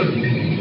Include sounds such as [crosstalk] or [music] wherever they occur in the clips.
But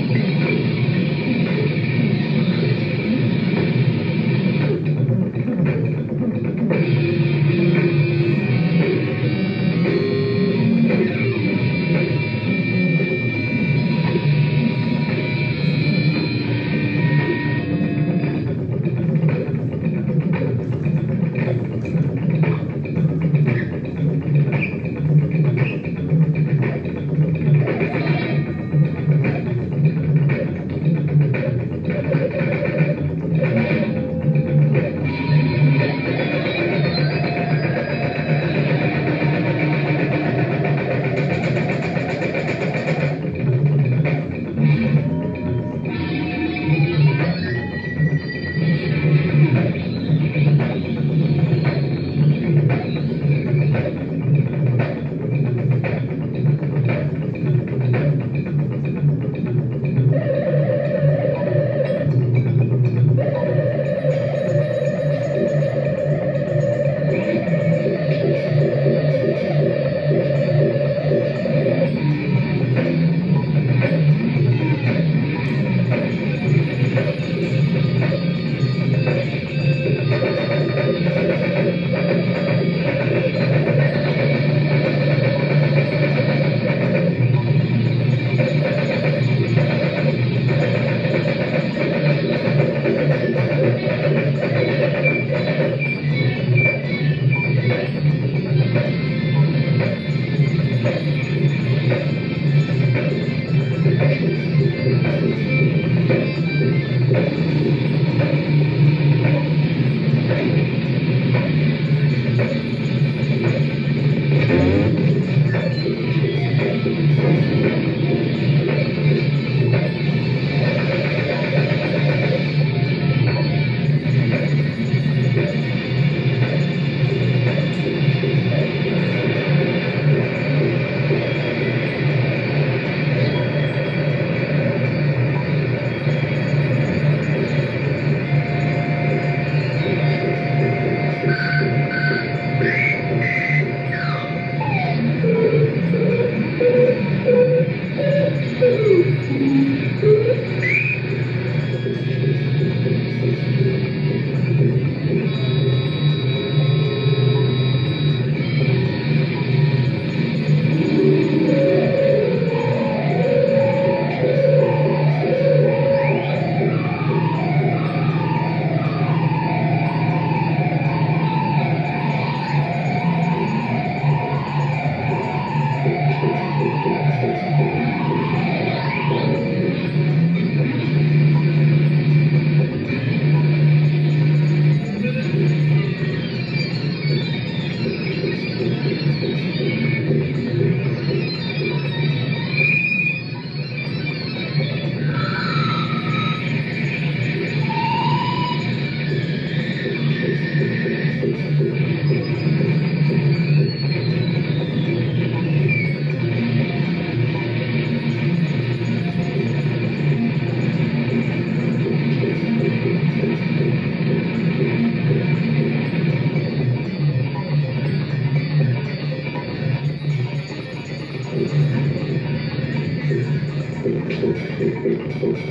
我 [laughs]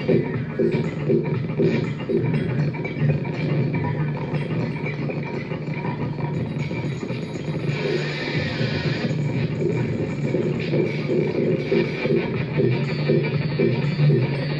不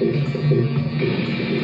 在乎。